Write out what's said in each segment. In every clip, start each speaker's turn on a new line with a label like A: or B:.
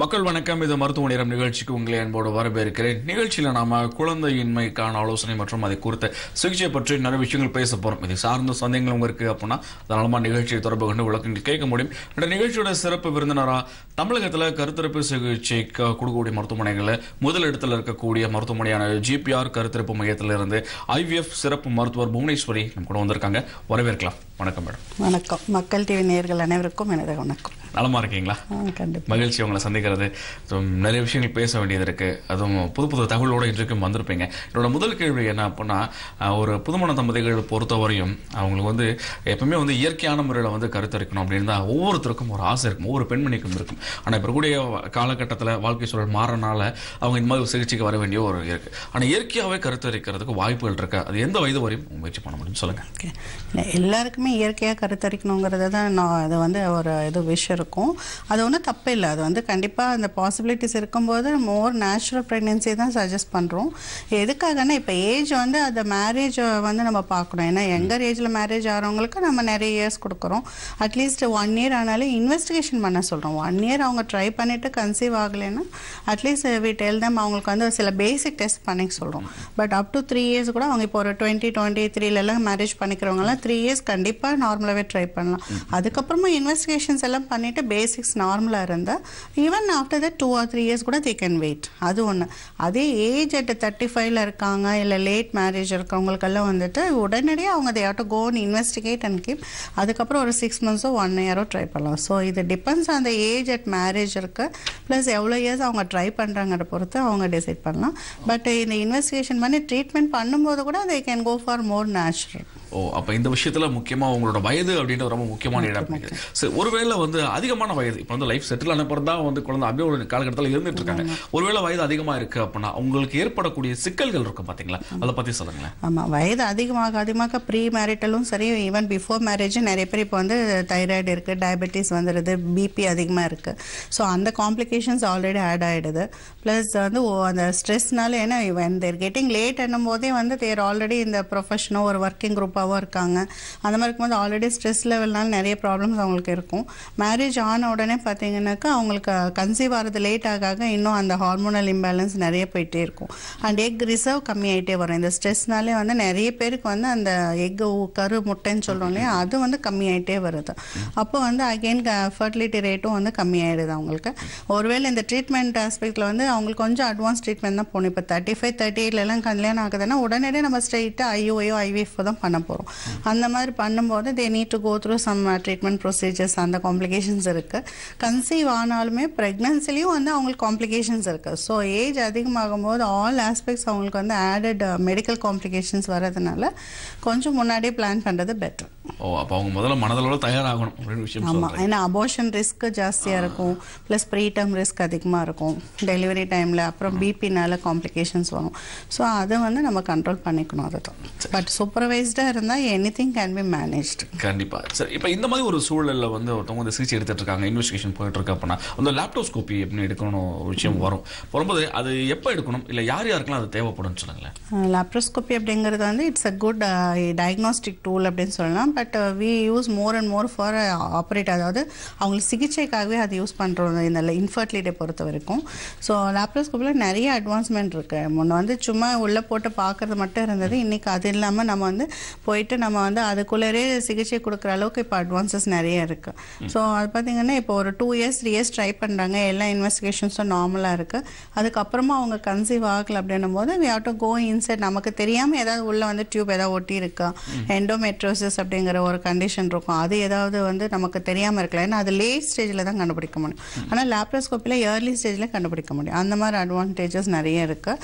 A: மக்கள் வணக்கம். இது மருத்துவ நேரம் நிகழ்ச்சிக்கு உங்களை அன்போடு வரவேற்கிறேன். நிகழ்ச்சியில் நாம குழந்தையின்மைக்கான ஆலோசனை மற்றும் அதை குறித்த சிகிச்சை பற்றி நிறைய விஷயங்கள் பேச போகிறோம் இது சார்ந்த சந்தேகங்கள் உங்க இருக்கு அப்படின்னா அதனாலமா நிகழ்ச்சியை தொடர்பு கொண்டு விளக்கங்கள் கேட்க முடியும். இந்த நிகழ்ச்சியோட சிறப்பு விருந்தினராக தமிழகத்தில் கருத்தரிப்பு சிகிச்சைக்கு கொடுக்கக்கூடிய மருத்துவமனைகளில் முதல் இருக்கக்கூடிய மருத்துவமனையான ஜிபிஆர் கருத்தரிப்பு மையத்திலிருந்து ஐவிஎஃப் சிறப்பு மருத்துவர் புவனேஸ்வரி நம்ம கூட வந்திருக்காங்க. வரவேற்கலாம். வணக்கம் மேடம்.
B: வணக்கம். மக்கள் டிவி நேயர்கள் அனைவருக்கும் எனது வணக்கம்.
A: நலமா இருக்கீங்களா?
B: ஆ, கண்டிப்பா.
A: மகிழ்ச்சி உங்களை சந்திக்கிறது. நிறைய விஷயங்கள் பேச வேண்டியது இருக்கு. அதுவும் புது புது தகவலோட இன்றைக்கும் வந்திருப்பீங்க. என்னோட முதல் கேள்வி என்ன அப்படின்னா ஒரு புதுமண தம்பதிகள் பொறுத்தவரையும் அவங்களுக்கு வந்து எப்பவுமே வந்து இயற்கையான முறையில் வந்து கருத்தரிக்கணும் அப்படின்னு தான் ஒவ்வொருத்தருக்கும் ஒரு ஆசை இருக்கும். ஒவ்வொரு பெண்மணிக்கும் இருக்கும். ஆனால் இப்போ கூடிய காலகட்டத்தில் வாழ்க்கை சூழல் மாறனால அவங்க இந்த மாதிரி சிகிச்சைக்கு வர வேண்டிய ஒரு இருக்கு. ஆனால் இயற்கையாகவே கருத்தரிக்கிறதுக்கு வாய்ப்புகள் இருக்கு? அது எந்த வயது வரையும் முயற்சி பண்ண முடியும்? சொல்லுங்க.
B: ஓகே. எல்லாருக்குமே இயற்கையாக கருத்தரிக்கணுங்கிறது தான் நான் அது வந்து ஒரு இது விஷயம் இருக்கும். அது ஒன்றும் தப்பு இல்லை அது வந்து கண்டிப்பாக அந்த பாசிபிலிட்டிஸ் இருக்கும்போது மோர் நேச்சுரல் ப்ரெக்னென்சி தான் சஜஸ்ட் பண்ணுறோம் எதுக்காகன்னா இப்போ ஏஜ் வந்து அந்த மேரேஜ் வந்து நம்ம பார்க்கணும். ஏன்னா எங்கர் ஏஜில் மேரேஜ் ஆகிறவங்களுக்கு நம்ம நிறைய இயர்ஸ் கொடுக்குறோம். அட்லீஸ்ட் ஒன் இயர் ஆனாலே இன்வெஸ்டிகேஷன் பண்ண சொல்கிறோம் ஒன் இயர் அவங்க ட்ரை பண்ணிவிட்டு கன்சீவ் ஆகலைன்னா at least we tell them அவங்களுக்கு வந்து சில பேசிக் டெஸ்ட் பண்ணிக்க சொல்கிறோம் but up to three years கூட அவங்க இப்போ ஒரு டுவெண்ட்டி டுவெண்ட்டி த்ரீலலாம் மேரேஜ் பண்ணிக்கிறவங்கலாம் த்ரீ இயர்ஸ் கண்டிப்பாக நார்மலாகவே ட்ரை பண்ணலாம். அதுக்கப்புறமா இன்வெஸ்டிகேஷன்ஸ் எல்லாம் பண்ணிவிட்டு பேசிக்ஸ் நார்மலாக இருந்தால் even after that two or three years கூட தே கேன் வெயிட் அது ஒன்று அதே ஏஜ் அட் தேர்ட்டி ஃபைவ்ல இருக்காங்க இல்லை லேட் மேரேஜ் இருக்கவங்களுக்கெல்லாம் வந்துட்டு உடனடியாக அவங்க they had go investigate and keep அதுக்கப்புறம் ஒரு சிக்ஸ் மந்த்ஸோ ஒன் இயரோ ட்ரை பண்ணலாம். ஸோ இது டிபெண்ட்ஸ் அந்த ஏஜ் அட் மேரேஜ் இருக்கு. ப்ளஸ் எவ்வளோ இயர்ஸ் அவங்க ட்ரை பண்ணுறாங்கிற பொறுத்து அவங்க டிசைட் பண்ணலாம். பட் இந்த இன்வெஸ்டிகேஷன் பண்ணி ட்ரீட்மெண்ட் பண்ணும்போது கூட they can go for more natural
A: ஓ அப்ப இந்த விஷயத்துல முக்கியமா உங்களோட வயது அப்படின்றது ரொம்ப முக்கியமான இடம். இருக்குது சரி ஒருவேளை வந்து அதிகமான வயது இப்போ வந்து லைஃப் செட்டில் ஆன பிறகு தான் வந்து குழந்தை அப்படியே ஒரு காலகட்டத்தில் இருந்துட்டு இருக்காங்க. ஒருவேளை வயது அதிகமா இருக்கு அப்படின்னா உங்களுக்கு ஏற்படக்கூடிய சிக்கல்கள் இருக்கும் பாத்தீங்களா? அதை பத்தி சொல்லுங்களேன்.
B: ஆமாம் வயது அதிகமாக அதிகமாக ப்ரீ மேரிட்டலும் சரி ஈவன் பிஃபோர் மேரேஜும் நிறைய பேர் இப்போ வந்து தைராய்டு இருக்குது டயபெட்டிஸ் வந்துடுது பிபி அதிகமாக இருக்குது ஸோ அந்த காம்ப்ளிகேஷன்ஸ் ஆல்ரெடி ஆட் ஆகிடுது ப்ளஸ் வந்து அந்த ஸ்ட்ரெஸ்னால ஏன்னா தேர் கெட்டிங் லேட் என்னும் போதே வந்து தேர் ஆல்ரெடி இந்த ப்ரொஃபஷனோ ஒரு ஒர்க்கிங் குரூப்பாகவோ இருக்காங்க. அந்த மாதிரி இருக்கும்போது ஆல்ரெடி ஸ்ட்ரெஸ் லெவல்னால நிறைய ப்ராப்ளம்ஸ் அவங்களுக்கு இருக்கும். மேரேஜ் ஆன உடனே பார்த்தீங்கன்னாக்கா அவங்களுக்கு கன்சீவ் ஆகிறது லேட் ஆக ஆக இன்னும் அந்த ஹார்மோனல் இம்பேலன்ஸ் நிறைய போயிட்டே இருக்கும். அண்ட் எக் ரிசர்வ் கம்மியாயிட்டே வரும். இந்த ஸ்ட்ரெஸ்னாலே வந்து நிறைய பேருக்கு வந்து அந்த எக் கரு முட்டைன்னு சொல்கிறோம் இல்லையா அது வந்து கம்மியாயிட்டே வருது. அப்போ வந்து அகெயின் ஃபர்டிலிட்டி ரேட்டும் வந்து கம்மியாயிடுது அவங்களுக்கு. ஒருவேளை இந்த ட்ரீட்மெண்ட் ஆஸ்பெக்டில் வந்து அவங்களுக்கு கொஞ்சம் அட்வான்ஸ் ட்ரீட்மெண்ட் தான் போகணும். இப்போ தேர்ட்டி ஃபைவ் தேர்ட்டி எயிட்லலாம் கல்யாணம் ஆகுதுன்னா உடனடியே நம்ம ஸ்ட்ரெயிட்டாக ஐஓஐயோ ஐவிஎஃப் தான் பண்ண போகிறோம் அந்த மாதிரி பண்ணும்போது they need to go through some treatment procedures அந்த காம்ப்ளிகேஷன்ஸ் இருக்குது கன்சீவ் ஆனாலுமே ப்ரெக்னன்சிலையும் வந்து அவங்களுக்கு காம்ப்ளிகேஷன்ஸ் இருக்குது ஸோ ஏஜ் அதிகமாகும் போது ஆல் ஆஸ்பெக்ட்ஸ் அவங்களுக்கு வந்து ஆடட் மெடிக்கல் காம்ப்ளிகேஷன்ஸ் வரதுனால கொஞ்சம் முன்னாடியே பிளான் பண்ணுறது பெட்டர்
A: ஓ அப்ப அவங்க முதல்ல மனதளவுல தயாராகணும் அப்படின்னு விஷயம்
B: ஆமாம் ஏன்னா அபோஷன் ரிஸ்க் ஜாஸ்தியாக இருக்கும். ப்ளஸ் ப்ரீ டேர்ம் ரிஸ்க் அதிகமாக இருக்கும் டெலிவரி டைமில் அப்புறம் பிபினால காம்ப்ளிகேஷன்ஸ் வரும். ஸோ அதை வந்து நம்ம கண்ட்ரோல் பண்ணிக்கணும் அதை தான் பட் சூப்பர்வைஸ்டாக இருந்தால் anything can be managed
A: கண்டிப்பா. சரி இப்போ இந்த மாதிரி ஒரு சூழல்ல வந்து ஒருத்தவங்க வந்து சிகிச்சை எடுத்துட்டு இருக்காங்க இன்வெஸ்டிகேஷன் போயிட்டு இருக்கு அப்படின்னா அந்த லேப்டோஸ்கோபி எப்படி எடுக்கணும் ஒரு விஷயம் வரும். வரும்போது அது எப்போ எடுக்கணும்? இல்ல யார் யாருக்கெல்லாம் அது தேவைப்படும்னு சொல்லுங்களேன்.
B: லாப்ரோஸ்கோப்பி அப்படிங்கிறது வந்து it's a good diagnostic tool அப்படின்னு சொல்லலாம். But we use more and more for operate அதாவது அவங்களுக்கு சிகிச்சைக்காகவே அதை யூஸ் பண்ணுறோம் இந்த இன்ஃபர்டிலிட்டியை பொறுத்த வரைக்கும். ஸோ லாப்ரோஸ்கோப்பில் நிறைய அட்வான்ஸ்மெண்ட் இருக்கு. முன்ன வந்து சும்மா உள்ளே போட்டு பார்க்கறது மட்டும் இருந்தது. இன்னைக்கு அது இல்லாமல் நம்ம வந்து போயிட்டு நம்ம வந்து அதுக்குள்ளரே சிகிச்சை கொடுக்குற அளவுக்கு இப்போ அட்வான்சஸ் நிறைய இருக்கு. ஸோ அது பார்த்தீங்கன்னா இப்போ ஒரு two years three years try பண்ணுறாங்க எல்லா இன்வெஸ்டிகேஷன்ஸும் நார்மலாக இருக்கு. அதுக்கப்புறமா அவங்க கன்சீவ் ஆகல அப்படின்னும் போது we have to go inside நமக்கு தெரியாமல் ஏதாவது உள்ள வந்து டியூப் ஏதாவது ஒட்டி இருக்கா எண்டோமெட்ரோசிஸ் அப்படிங்கிற ஒரு கண்டிஷன் இருக்கும். அது ஏதாவது வந்து நமக்கு தெரியாமல் இருக்கலாம். ஏன்னா அது லேட் ஸ்டேஜில் தான் கண்டுபிடிக்க முடியும். ஆனால் லேப்ரோஸ்கோப்பில் ஏர்லி ஸ்டேஜில் கண்டுபிடிக்க முடியும். அந்த மாதிரி அட்வான்டேஜஸ் நிறைய இருக்கு.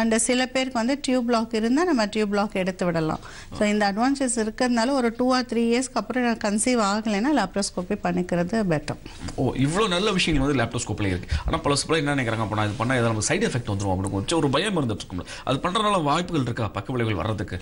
B: அண்ட் சில பேருக்கு வந்து டியூப் பிளாக் இருந்தால் நம்ம டியூப் பிளாக் எடுத்து விடலாம். ஸோ இந்த அட்வான்டேஜ் இருக்கிறதுனால ஒரு டூ ஆர் த்ரீ இயர்ஸ்க்கு அப்புறம் கன்சீவ் ஆகலைன்னா லேப்ரோஸ்கோப்பி பண்ணிக்கிறது பெட்டர்
A: ஓ இவ்வளோ நல்ல விஷயங்கள் வந்து லேப்டோஸ்கோப்பில் இருக்கு. ஆனால் பல பேர் என்ன நினைக்கிறாங்க அப்படின்னா இது பண்ணால் ஏதாவது சைடு எஃபெக்ட் வந்துடும் அப்படின்னு கொஞ்சம் ஒரு பயம் இருந்துட்டு இருக்கும்ல அது பண்றதுனால வாய்ப்புகள் இருக்கா? பக்க விளைவுகள் வர்றதுக்கு?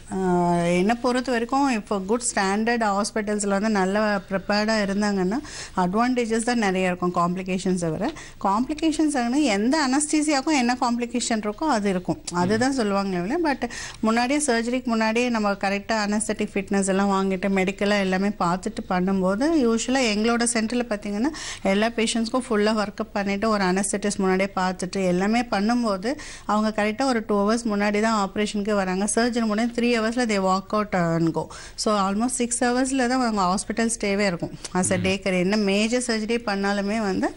B: என்னை பொறுத்த வரைக்கும் இப்போ குட் ஸ்டாண்டர்ட் ஸ்டாண்டர்ட் ஹாஸ்பிட்டல்ஸில் வந்து நல்ல ப்ரிப்பேர்டாக இருந்தாங்கன்னா அட்வான்டேஜஸ் தான் நிறைய இருக்கும் காம்ப்ளிகேஷன்ஸை விட. காம்ப்ளிகேஷன்ஸ் எந்த அனஸ்தீசியாக்கும் என்ன காம்ப்ளிகேஷன் இருக்கோ அது இருக்கும். அதுதான் சொல்லுவாங்க பட் முன்னாடியே சர்ஜரிக்கு முன்னாடியே நம்ம கரெக்டாக அனஸ்தட்டிக் ஃபிட்னஸ் எல்லாம் வாங்கிட்டு மெடிக்கலாக எல்லாமே பார்த்துட்டு பண்ணும்போது யூஸ்வலாக எங்களோட சென்டரில் பார்த்தீங்கன்னா எல்லா பேஷண்ட்ஸ்க்கும் ஃபுல்லாக ஒர்க்கப் பண்ணிவிட்டு ஒரு அனஸ்தட்டிஸ் முன்னாடியே பார்த்துட்டு எல்லாமே பண்ணும்போது அவங்க கரெக்டாக ஒரு டூ ஹவர்ஸ் முன்னாடி தான் ஆப்ரேஷனுக்கு வராங்க. சர்ஜரி முடிஞ்சு த்ரீ ஹவர்ஸில் they walk out and go so almost six ஹவர்ஸில் தான் அவங்க ஹாஸ்பிட்டல் ஸ்டேவே இருக்கும். அஸ் அ டே கர் என்ன மேஜர் சர்ஜரி பண்ணாலுமே வந்து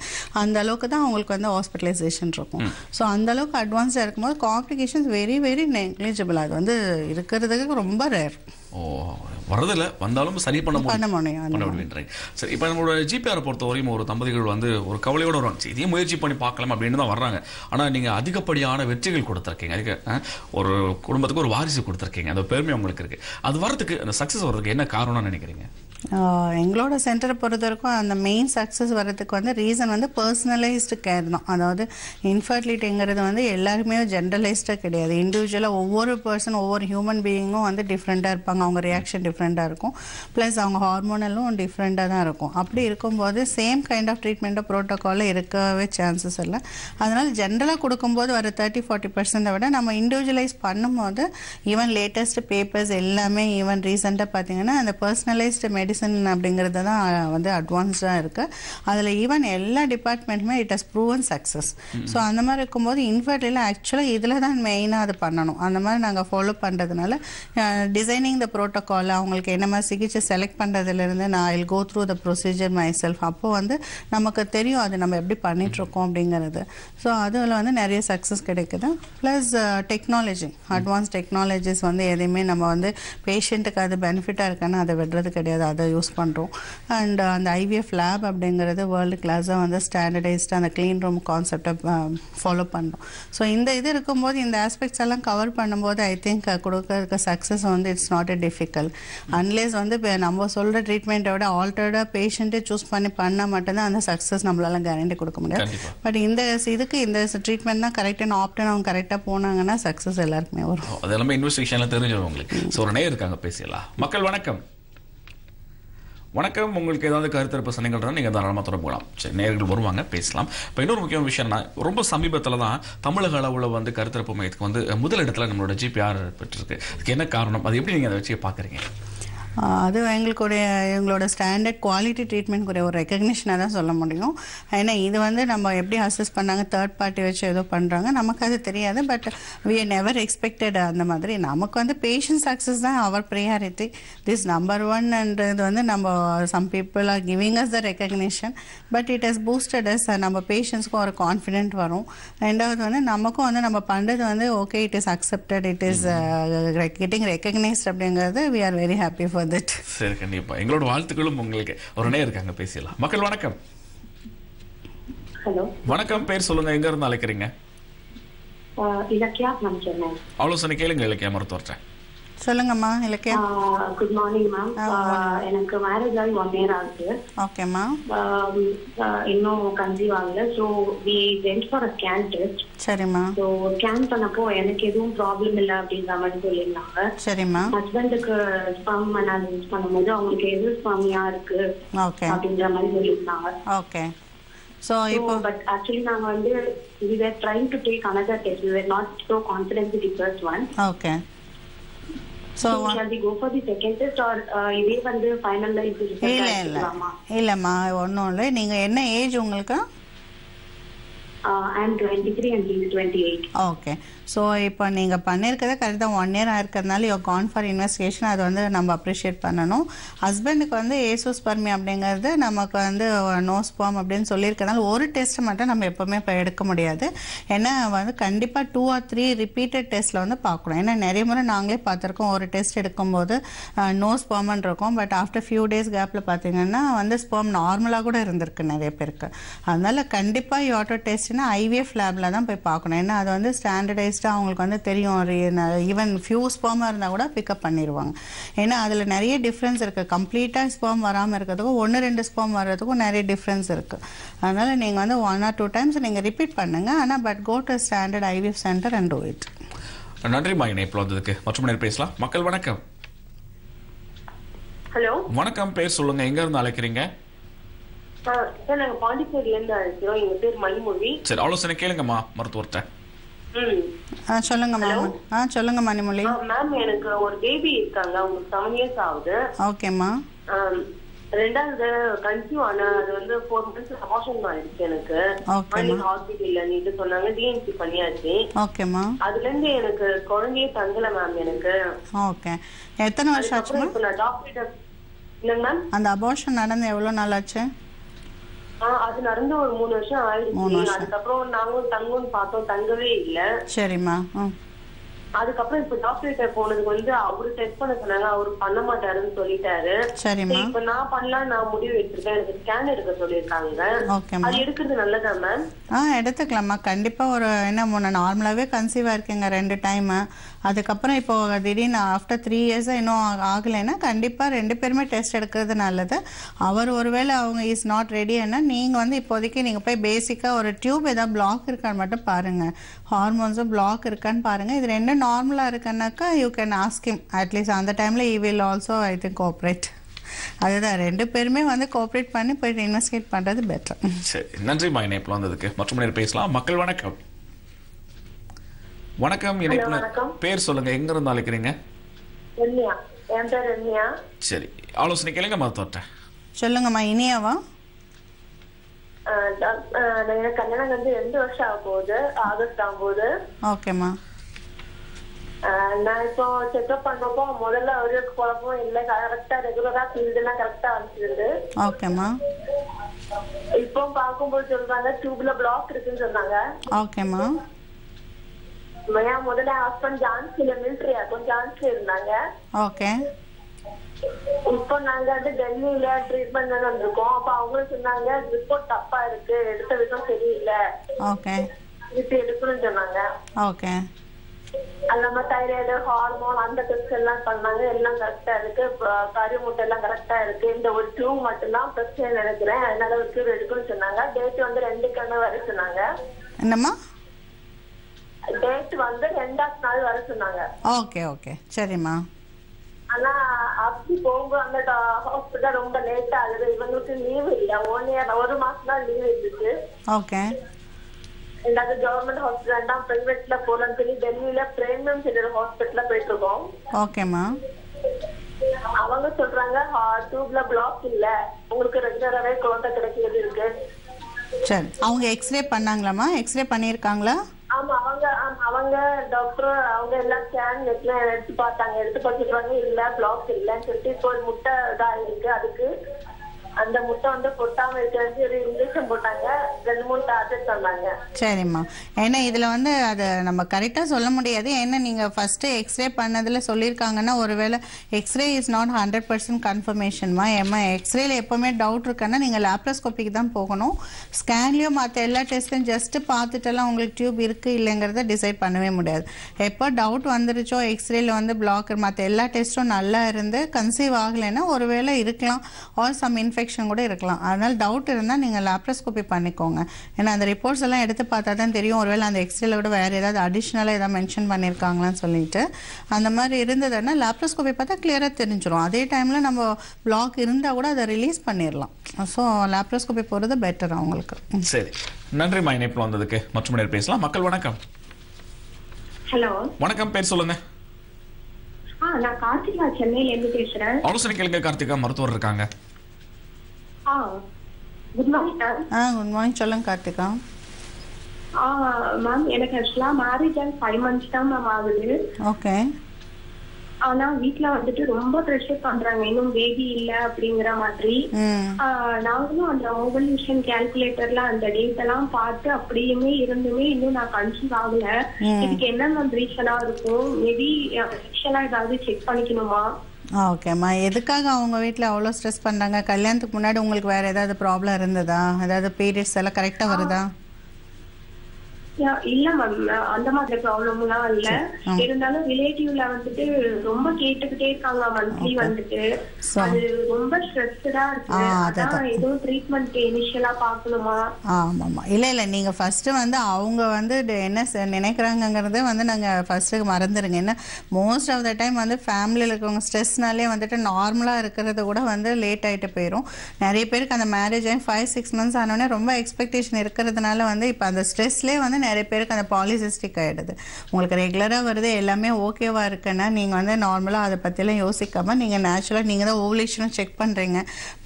B: அந்த அளவுக்கு தான் அவங்களுக்கு வந்து ஹாஸ்பிட்டலைசேஷன் இருக்கும். ஸோ அந்த அளவுக்கு அட்வான்ஸாக இருக்கும்போது காம்ப்ளிகேஷன்ஸ் வெரி வெரி நெக்லிஜிபிள் அது வந்து இருக்கிறதுக்கு ரொம்ப ரேர்
A: ஓ வரதில்ல வந்தாலும் சரி பண்ண முடியும்.
B: பண்ண
A: முடியுன்றீங்க சரி இப்போ நம்மளோட ஜிபிஆர் பொறுத்த வரையும் ஒரு தம்பதிகள் வந்து ஒரு கவலையோட வருவாங்க இதையும் முயற்சி பண்ணி பார்க்கலாம் அப்படின்னு தான் வர்றாங்க. ஆனால் நீங்கள் அதிகப்படியான வெற்றிகள் கொடுத்துருக்கீங்க. அதுக்கு ஒரு குடும்பத்துக்கு ஒரு வாரிசு கொடுத்துருக்கீங்க. அந்த பெருமை உங்களுக்கு இருக்கு. அது வரதுக்கு அந்த சக்ஸஸ் வர்றதுக்கு என்ன காரணம்னு நினைக்கிறீங்க?
B: எங்களோட சென்டரை பொறுத்த வரைக்கும் அந்த மெயின் சக்ஸஸ் வர்றதுக்கு வந்து ரீசன் வந்து பர்சனலைஸ்டு கேர் தான். அதாவது இன்ஃபர்டிலிட்டிங்கிறது வந்து எல்லாருமே ஜென்ரலைஸ்டாக கிடையாது. இண்டிவிஜுவலாக ஒவ்வொரு பர்சன் ஒவ்வொரு ஹியூமன் பீயிங்கும் வந்து டிஃப்ரெண்ட்டாக இருப்பாங்க. அவங்க ரியாக்ஷன் டிஃப்ரெண்ட்டாக இருக்கும். ப்ளஸ் அவங்க ஹார்மோனலும் டிஃப்ரெண்ட்டாக தான் இருக்கும். அப்படி இருக்கும்போது சேம் கைண்ட் ஆஃப் ட்ரீட்மெண்ட்டாக ப்ரோட்டோக்காலில் இருக்கவே சான்சஸ் இல்லை. அதனால் ஜென்ரலாக கொடுக்கும்போது வர தேர்ட்டி ஃபார்ட்டி பர்சன்ட்டை விட நம்ம இண்டிவிஜுவலைஸ் பண்ணும்போது ஈவன் லேட்டஸ்ட் பேப்பர்ஸ் எல்லாமே ஈவன் ரீசெண்டாக பார்த்தீங்கன்னா அந்த பர்சனலைஸ்டு மெடிசன் அப்படிங்கிறது தான் வந்து அட்வான்ஸ்டாக இருக்குது அதில் ஈவன் எல்லா டிபார்ட்மெண்ட்டுமே it has proven success so அந்த மாதிரி இருக்கும்போது இன்ஃபர்டில் ஆக்சுவலாக இதில் தான் மெயினாக அது பண்ணணும். அந்த மாதிரி நாங்கள் ஃபாலோ பண்ணுறதுனால டிசைனிங் த ப்ரோட்டோக்கால் அவங்களுக்கு என்ன மாதிரி சிகிச்சை செலக்ட் பண்ணுறதுலேருந்து நான் I go through the procedure myself அப்போது வந்து நமக்கு தெரியும் அது நம்ம எப்படி பண்ணிகிட்ருக்கோம் அப்படிங்கிறது. ஸோ அதில் வந்து நிறைய சக்ஸஸ் கிடைக்குது. ப்ளஸ் டெக்னாலஜி அட்வான்ஸ் டெக்னாலஜிஸ் வந்து எதையுமே நம்ம வந்து பேஷண்ட்டுக்கு அது பெனிஃபிட்டாக இருக்கான்னு அதை விடுறது கிடையாது. அதை யூஸ் பண்ணுறோம் அண்ட் அந்த ஐவிஎஃப் லேப் அப்படிங்கிறது வேர்ல்டு கிளாஸாக வந்து ஸ்டாண்டர்டைஸ்டு அந்த க்ளீன் ரூம் கான்செப்டை ஃபாலோ பண்ணோம் ஸோ இந்த இது இருக்கும்போது இந்த ஆஸ்பெக்ட்ஸ் எல்லாம் கவர் பண்ணும்போது ஐ திங்க் கொடுக்கறதுக்கு சக்ஸஸ் வந்து it's not a difficult unless வந்து இப்போ நம்ம சொல்கிற ட்ரீட்மெண்ட்டை விட ஆல்டர்டாக பேஷண்ட்டே சூஸ் பண்ணி பண்ணால் மட்டும்தான் அந்த சக்ஸஸ் நம்மளால கேரண்டி கொடுக்க முடியாது. பட் இந்த இதுக்கு இந்த ட்ரீட்மெண்ட் தான் கரெக்டான ஆப்டன் அவங்க கரெக்டாக போனாங்கன்னா சக்ஸஸ் எல்லாருக்குமே வரும்.
A: அது எல்லாமே இன்வெஸ்டிகேஷன்ல தெரிஞ்சிடும் உங்களுக்கு. ஸோ ஒரு நேயர் இருக்காங்க பேசிடலாம். மக்கள் வணக்கம். வணக்கம். உங்களுக்கு ஏதாவது கருத்தரப்பு சொன்னீங்கன்னா நீங்கள் தாராளமாக தொடர்புலாம் சரி நேர்கள் வருவாங்க பேசலாம். இப்போ இன்னொரு முக்கியமான விஷயம்னா ரொம்ப சமீபத்தில் தான் தமிழக அளவில் வந்து கருத்தரப்பு மையத்துக்கு வந்து முதல் இடத்துல நம்மளோட ஜிபிஆர் பெற்றிருக்கு. அதுக்கு என்ன காரணம்? அது எப்படி நீங்கள் அதை வச்சு பார்க்குறீங்க?
B: அது எங்களுக்குடைய எங்களோட ஸ்டாண்டர்ட் குவாலிட்டி ட்ரீட்மெண்ட்க்குரிய ஒரு ரெக்கக்னிஷனாக தான் சொல்ல முடியும். ஏன்னா இது வந்து நம்ம எப்படி அசஸ் பண்ணாங்க தேர்ட் பார்ட்டி வச்சு ஏதோ பண்ணுறாங்க நமக்கு அது தெரியாது. பட் வி நெவர் எக்ஸ்பெக்டட் அந்த மாதிரி. நமக்கு வந்து பேஷண்ட் சக்ஸஸ் தான் அவர் ப்ரியாரிட்டி திஸ் நம்பர் ஒன்ன்றது வந்து நம்ம some people are giving us the recognition but it has boosted us நம்ம பேஷண்ட்ஸ்க்கும் ஒரு கான்ஃபிடென்ட் வரும். ரெண்டாவது வந்து நமக்கும் வந்து நம்ம பண்ணுறது வந்து okay it is accepted it is getting recognised அப்படிங்கிறது we are very happy for that
A: சரி கண்டிப்பா. எங்களோட வாழ்த்துக்களும் உங்களுக்கு. நேயர் இருக்காங்க பேசலாம் மக்கள் வணக்கம்.
C: ஹலோ.
A: வணக்கம் பேர் சொல்லுங்க. எங்க இருந்து அழைக்கிறீங்க?
C: இலக்கியா ஃப்ரம் சென்னை
A: ஆலோசனை கேளுங்க இலக்கிய மருத்துவர்கிட்ட
B: சொல்லுங்கம்மா இலக்கியா
C: குட் மார்னிங் மேம் எனக்கு மேரேஜ் ஆகி ஒன் இயர் ஆகுது.
B: ஓகேம்மா
C: இன்னும் கன்சீவ் ஆகல so we went for a scan test
B: சரிம்மா
C: ஸோ ஸ்கேன் பண்ணப்போ எனக்கு எதுவும் ப்ராப்ளம் இல்லை அப்படின்ற மாதிரி சொல்லியிருந்தாங்க.
B: சரிம்மா
C: ஹஸ்பண்டுக்கு ஸ்பம் அனாலிசிஸ் பண்ணும்போது அவங்களுக்கு எது ஸ்பம்மியா இருக்கு
B: ஓகே
C: அப்படின்ற மாதிரி சொல்லியிருந்தாங்க.
B: ஓகே ஸோ இப்போ
C: பட் ஆக்சுவலி நாங்க வந்து we were trying to take another test. We were not so confident with the first one.
B: Okay so இல்லை இல்லை. இல்லைம்மா ஒன்றும் இல்லை. நீங்கள் என்ன ஏஜ் உங்களுக்கு
C: I am twenty three and is twenty eight
B: okay so இப்போ நீங்கள் பண்ணியிருக்கிறத கரெக்டாக ஒன் இயர் ஆயிருக்கிறதுனால யோ கான் ஃபார் இன்வெஸ்டிகேஷன் அதை வந்து நம்ம அப்ரிஷியேட் பண்ணணும். ஹஸ்பண்டுக்கு வந்து ஏசோஸ் பர்மி அப்படிங்கிறது நமக்கு வந்து நோ ஸ்பாம் அப்படின்னு சொல்லியிருக்கிறதுனால ஒரு டெஸ்ட் மட்டும் நம்ம எப்போவுமே இப்போ எடுக்க முடியாது. ஏன்னா வந்து கண்டிப்பாக டூ ஆர் த்ரீ ரிப்பீட்டட் டெஸ்ட்டில் வந்து பார்க்கணும். ஏன்னா நிறைய முறை நாங்களே பார்த்துருக்கோம். ஒரு டெஸ்ட் எடுக்கும்போது uh, நோ ஸ்பாம்னு இருக்கும். பட் ஆஃப்டர் ஃபியூ டேஸ் கேப்பில் பார்த்தீங்கன்னா வந்து ஸ்பாம் நார்மலாக கூட இருந்திருக்கு நிறைய பேருக்கு. அதனால் கண்டிப்பாக யோட்டோ டெஸ்ட்னா ஐவிஎஃப் லேபில் தான் போய் பார்க்கணும். ஏன்னா அது வந்து ஸ்டாண்டர்டைஸ்டாக அவங்களுக்கு வந்து தெரியும். ஈவன் ஃபியூ ஸ்பாமாக இருந்தால் கூட பிக்கப் பண்ணிடுவாங்க ஏன்னா அதில் நிறைய டிஃப்ரென்ஸ் இருக்குது கம்ப்ளீட்டாக ஸ்பாம் வராமல் இருக்கிறதுக்கும் ஒன்று ரெண்டு ஸ்பாம் வர்றதுக்கும் நிறைய டிஃப்ரென்ஸ் இருக்குது அதனால் நீங்கள் வந்து ஒன் ஆர் டூ டைம்ஸ் நீங்கள் ரிப்பீட் பண்ணுங்கள் ஆனால் but go to standard IVF centre and do it
A: நன்றி மா இணைப்பில் வந்ததுக்கு மற்றும் நேரம் பேசலாம். மக்கள் வணக்கம்.
D: ஹலோ?
A: வணக்கம் பேர் சொல்லுங்க. எங்க இருந்து அழைக்கிறீங்க?
D: சார் நாங்க பாண்டிச்சேரியில இருந்து அழைக்கிறோம். எங்க பேர் மணிமொழி.
A: சரி ஆலோசனை கேளுங்கம்மா மருத்துவர்கிட்ட
D: ம்.
B: ஆ சொல்லுங்க மேம் ஆ சொல்லுங்க மணிமொழி.
D: மேம் எனக்கு ஒரு பேபி இருக்காங்க. அவங்களுக்கு செவன் இயர்ஸ் ஆகுது.
B: ஓகேம்மா.
D: ரெண்டாவது கன்சியூவ் ஆனா அது வந்து ஃபோர் மந்த்ஸ் அபார்ஷன் ஆயிடுச்சு எனக்கு.
B: Okay,
D: நீங்க ஹாஸ்பிட்டல்ல நீட்டு சொன்னாங்க. டிஎன்சி பண்ணியாச்சு.
B: ஓகேம்மா.
D: அதுல இருந்து எனக்கு குழந்தையே தங்கல மேம் எனக்கு.
B: ஓகே. எத்தனை வருஷம் ஆச்சுமா
D: இப்ப நான் டாக்டர் இல்லைங்க மேம்
B: அந்த அபார்ஷன் நடந்து எவ்வளோ நாள் ஆச்சு?
D: அது நடந்து ஒரு மூணு வருஷம் ஆயிடுச்சு. அதுக்கப்புறம் நாங்களும் தங்கும்னு பார்த்தோம். தங்கவே இல்ல.
B: சரிம்மா
D: அதுக்கப்புறம் இப்ப டாக்டர் கிட்ட போனதுக்கு வந்து அவரு டெஸ்ட் பண்ண சொன்னாங்க. அவரு பண்ண மாட்டாருன்னு சொல்லிட்டாரு.
B: சரிம்மா.
D: சரி, இப்ப நான் பண்ணலாம் நான் முடிவு எடுத்திருக்கேன். எனக்கு ஸ்கேன் எடுக்க சொல்லியிருக்காங்க. அது எடுக்கிறது நல்லதா மேம்
B: ஆ எடுத்துக்கலாம்மா. கண்டிப்பாக ஒரு என்ன முன்ன நார்மலாகவே கன்சீவ் ஆயிருக்கீங்க ரெண்டு டைமு அதுக்கப்புறம் இப்போ திடீர்னு ஆஃப்டர் த்ரீ இயர்ஸாக இன்னும் ஆகலைன்னா கண்டிப்பாக ரெண்டு பேருமே டெஸ்ட் எடுக்கிறது நல்லது. அவர் ஒருவேளை அவங்க இஸ் நாட் ரெடின்னா நீங்கள் வந்து இப்போதைக்கு நீங்கள் போய் பேசிக்காக ஒரு டியூப் ஏதாவது பிளாக் இருக்கான்னு மட்டும் பாருங்கள் ஹார்மோன்ஸும் பிளாக் இருக்கான்னு பாருங்கள் இது ரெண்டும் நார்மலாக இருக்குன்னாக்கா you can ask him at least அந்த டைமில் he will also I think cooperate அதுதான். ரெண்டு பேருமே வந்து கோஆப்ரேட் பண்ணி போயிட்டு இன்வெஸ்டிகேட் பண்ணுறது பெட்டர்
A: சரி. நன்றிம்மா இணைப்பில் வந்ததுக்கு. மற்றும் பேசலாம். மக்கள் வணக்கம். வணக்கம் இணைப்புல. பேர் சொல்லுங்க. எங்க இருந்து அழைக்கிறீங்க? சரி. ஆலோசனை கேளுங்க மருத்துவர்கிட்ட
B: சொல்லுங்கம்மா இனியாவா?
D: கல்யாணம் வந்து ரெண்டு வருஷம் ஆக போகுது. ஆகஸ்ட் ஆகும் போது
B: ஓகேம்மா.
D: ஆஹ் நான் இப்போ செக்அப் பண்ணப்போ முதல்ல ஒரு குழப்பம் இல்லை. கரெக்டா ரெகுலரா ஃபீல்டு எல்லாம் கரெக்டா வந்துருது
B: ஓகேம்மா.
D: இப்போ பார்க்கும்போது சொல்றாங்க டியூப்ல பிளாக் இருக்குன்னு சொன்னாங்க.
B: ஓகேம்மா.
D: ஏன் முதல்ல ஹஸ்பண்ட் ஜான்சில மிலிட்டரி ஆகும் ஜான்சில இருந்தாங்க.
B: ஓகே.
D: இப்போ நாங்க வந்து டெல்லியில ட்ரீட்மெண்ட் வந்திருக்கோம். அப்ப அவங்களும் சொன்னாங்க ரிப்போர்ட் தப்பா இருக்கு. எடுத்த விதம் சரியில்லை.
B: ஓகே.
D: திருப்பி எடுக்கணும்னு சொன்னாங்க.
B: ஓகே.
D: நம்ம தைராய்டு ஹார்மோன் அந்த டெஸ்ட் எல்லாம் பண்ணாங்க. எல்லாம் கரெக்டா இருக்கு. கருமுட்டை எல்லாம் கரெக்டா இருக்கு. இந்த ஒரு டியூப் மட்டும்தான் பிரச்சனை நினைக்கிறேன். அதனால ஒரு டியூப் எடுக்கணும்னு சொன்னாங்க. டேட் வந்து ரெண்டு கண்ணு வர சொன்னாங்க.
B: என்னம்மா?
D: டேட் வந்து ரெண்டாவது நாள் வர சொன்னாங்க.
B: Okay okay. சரிம்மா.
D: ஆனா அப்படி போகும்போது அந்த ஹாஸ்பிட்டல் ரொம்ப லேட் ஆகுது இவங்களுக்கு லீவு இல்ல. ஒன் இயர் ஒரு மாசம் தான் லீவ் இருந்துச்சு
B: ஓகே.
D: ரெண்டாவது கவர்மெண்ட் ஹாஸ்பிட்டல் தான் பிரைவேட்ல போலன்னு சொல்லி டெல்லியில பிரேமியம் சிலர் ஹாஸ்பிட்டல்ல போயிட்டு இருக்கோம்
B: ஓகேம்மா.
D: அவங்க சொல்றாங்க டியூப்ல பிளாக் இல்ல. உங்களுக்கு ரெகுலராகவே குழந்தை கிடைக்கிறது இருக்கு.
B: சரி. அவங்க எக்ஸ்ரே பண்ணாங்களாம்மா? எக்ஸ்ரே பண்ணியிருக்காங்களா?
D: ஆமா அவங்க ஆமா, அவங்க டாக்டர் அவங்க எல்லாம் ஸ்கேன் எல்லாம் எடுத்து பார்த்தாங்க. எடுத்து பார்த்துருக்காங்க இல்ல பிளாக் இல்லன்னு சொல்லிட்டு இப்போ ஒரு முட்டை இதா இருக்கு அதுக்கு அந்த முட்டை வந்து பொட்டாம இருக்கிறது ஒரு இன்ஜெக்ஷன் போட்டாங்க. ரெண்டு மூணு டேப்லெட் சொன்னாங்க.
B: சரிம்மா. ஏன்னா இதில் வந்து அதை நம்ம கரெக்டாக சொல்ல முடியாது. ஏன்னா நீங்கள் ஃபர்ஸ்ட் எக்ஸ்ரே பண்ணதில் சொல்லியிருக்காங்கன்னா ஒருவேளை x ray is not hundred percent கன்ஃபர்மேஷன்மா ஏமா எக்ஸ்ரேல எப்போவுமே டவுட் இருக்குன்னா நீங்கள் லேப்ரோஸ்கோபிக்கு தான் போகணும். ஸ்கேன்லயும் மற்ற எல்லா டெஸ்ட்டும் ஜஸ்ட் பார்த்துட்டெல்லாம் உங்களுக்கு டியூப் இருக்குது இல்லைங்கிறத டிசைட் பண்ணவே முடியாது. எப்போ டவுட் வந்துருச்சோ எக்ஸ்ரேல வந்து பிளாக் மற்ற எல்லா டெஸ்ட்டும் நல்லா இருந்து கன்சீவ் ஆகலைன்னா ஒருவேளை இருக்கலாம். ஆர் சம் இன்ஃபெக்ஷன் கூட இருக்கலாம். அதனால் டவுட் இருந்தால் நீங்கள் லேப்ரோஸ்கோப்பி பண்ணிக்கோங்க. ஏன்னா அந்த ரிப்போர்ட்ஸ் எல்லாம் எடுத்து பார்த்தா தான் தெரியும். ஒருவேளை அந்த எக்ஸ்ரேல விட வேறு ஏதாவது அடிஷ்னலாக ஏதாவது மென்ஷன் பண்ணியிருக்காங்களான்னு சொல்லிட்டு. அந்த மாதிரி இருந்ததுன்னா லேப்ரோஸ்கோப்பி பார்த்தா கிளியராக தெரிஞ்சிடும் அதே டைமில் நம்ம பிளாக் இருந்தால் கூட அதை ரிலீஸ் பண்ணிடலாம் ஸோ லேப்ரோஸ்கோப்பி போகிறது பெட்டர் அவங்களுக்கு.
A: சரி. நன்றிம்மா இணைப்பில் வந்ததுக்கு மற்றும் நேரம் பேசலாம். மக்கள் வணக்கம்.
C: ஹலோ.
A: வணக்கம். பேர் சொல்லுங்க.
C: ஆ நான் கார்த்திகா சென்னையில இருந்து பேசுறேன்.
A: ஆலோசனை கேளுங்க கார்த்திகா. மருத்துவர் இருக்காங்க.
C: Good morning ma'am
B: ah good morning சொல்லுங்க கார்த்திகா.
C: ஆ மேம் எனக்கு ஆக்சுவலா மேரேஜ் ஆகி ஃபைவ் மந்த்ஸ் தான் மேம் ஆகுது.
B: ஓகே.
C: ஆனா வீட்ல வந்துட்டு ரொம்ப ப்ரெஷர் பண்றாங்க. இன்னும் பேபி இல்ல அப்படிங்கிற மாதிரி. நாங்களும் அந்த ஓவல்யூஷன் கால்குலேட்டர்ல அந்த டேட் எல்லாம் பார்த்து அப்படியுமே இருந்துமே இன்னும் நான் கன்சீவ் ஆகல. இதுக்கு என்ன மேம் ரீசனா இருக்கும்? மேபி செக்ஷனா ஏதாவது செக் பண்ணிக்கணுமா?
B: ஓகேம்மா எதுக்காக அவங்க வீட்டில் அவ்வளோ ஸ்ட்ரெஸ் பண்ணுறாங்க கல்யாணத்துக்கு முன்னாடி உங்களுக்கு வேறு ஏதாவது ப்ராப்ளம் இருந்ததா? அதாவது பீரியட்ஸ் எல்லாம் கரெக்டாக வருதா?
C: இல்ல மேம் அந்த மாதிரி ப்ராப்ளம் எல்லாம் இல்ல. இருந்தாலும் ரிலேட்டிவ்ல வந்துட்டு ரொம்ப கேட்டுக்கிட்டே இருக்காங்க மந்த்லி வந்துட்டு. அது ரொம்ப ஸ்ட்ரெஸ்டா இருக்கு.
B: அதான்.
C: எதுவும் ட்ரீட்மெண்ட் இனிஷியலா பாக்கணுமா
B: ஆமாம்மா இல்லை இல்லை. நீங்கள் ஃபஸ்ட்டு வந்து அவங்க வந்து என்ன நினைக்கிறாங்கங்கிறத வந்து நாங்கள் ஃபஸ்ட்டு மறந்துடுங்க என்ன மோஸ்ட் ஆஃப் த டைம் வந்து ஃபேமிலியில் இருக்கவங்க ஸ்ட்ரெஸ்னாலே வந்துட்டு நார்மலாக இருக்கிறது கூட வந்து லேட் ஆகிட்டு போயிடும் நிறைய பேருக்கு அந்த மேரேஜ் ஆகி ஃபைவ் சிக்ஸ் மந்த்ஸ் ஆனோடனே ரொம்ப எக்ஸ்பெக்டேஷன் இருக்கிறதுனால வந்து இப்போ அந்த ஸ்ட்ரெஸ்லேயே வந்து நிறைய பேருக்கு அந்த பாலிசிஸ்டிக் ஆகிடுது உங்களுக்கு ரெகுலராக வருது எல்லாமே ஓகேவா இருக்குன்னா நீங்கள் வந்து நார்மலாக அதை பற்றிலாம் யோசிக்காமல் நீங்கள் நேச்சுரலாக நீங்கள் தான் ஓவலேஷனும் செக் பண்ணுறீங்க